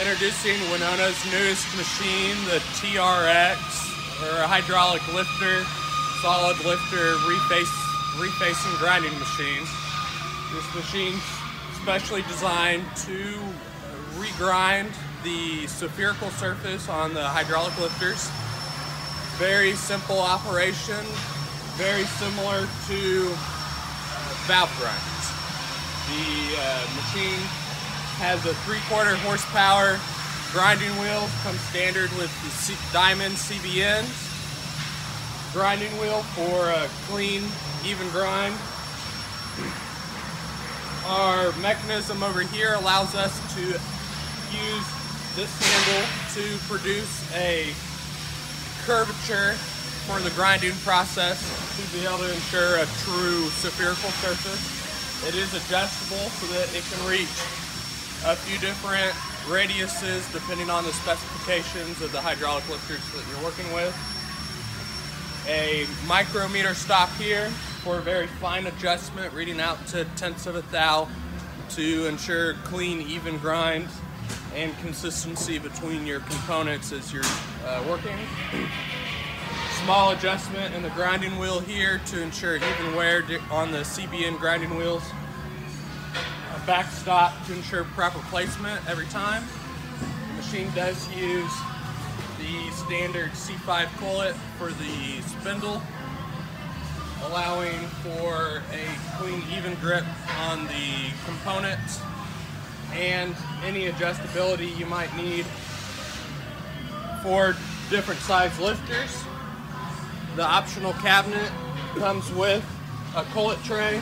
Introducing Winona's newest machine, the TRX, or hydraulic lifter, solid lifter reface, refacing grinding machine. This machine's specially designed to regrind the spherical surface on the hydraulic lifters. Very simple operation, very similar to valve grinders. The uh, machine has a three-quarter horsepower grinding wheel, comes standard with the C Diamond CBNs. Grinding wheel for a clean, even grind. Our mechanism over here allows us to use this handle to produce a curvature for the grinding process to be able to ensure a true spherical surface. It is adjustable so that it can reach a few different radiuses depending on the specifications of the hydraulic lifters that you're working with. A micrometer stop here for a very fine adjustment, reading out to tenths of a thou to ensure clean, even grind and consistency between your components as you're uh, working. Small adjustment in the grinding wheel here to ensure even wear on the CBN grinding wheels backstop to ensure proper placement every time. The machine does use the standard C5 collet for the spindle, allowing for a clean, even grip on the components and any adjustability you might need for different size lifters. The optional cabinet comes with a collet tray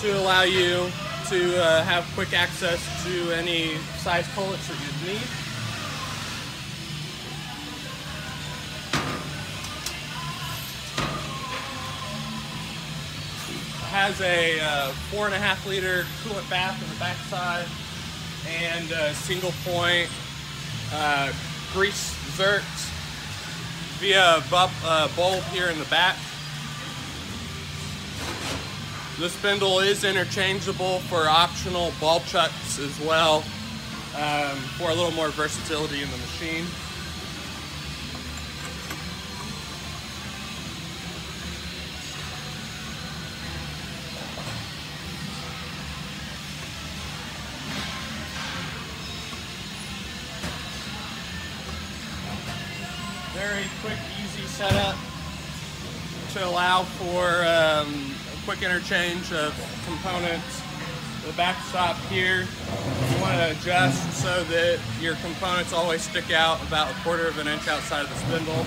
to allow you to uh, have quick access to any size collets that you need. has a uh, four and a half liter coolant bath on the back side and a single point uh, grease zerks via uh, bulb here in the back. The spindle is interchangeable for optional ball chucks as well um, for a little more versatility in the machine. Very quick, easy setup to allow for um, quick interchange of components. The backstop here, you want to adjust so that your components always stick out about a quarter of an inch outside of the spindle.